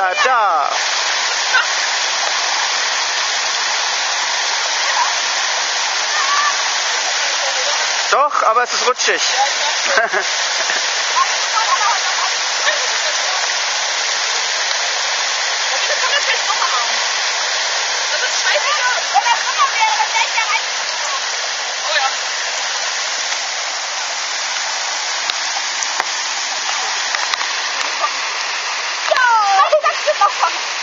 bleibt da. Doch, aber es ist rutschig. John.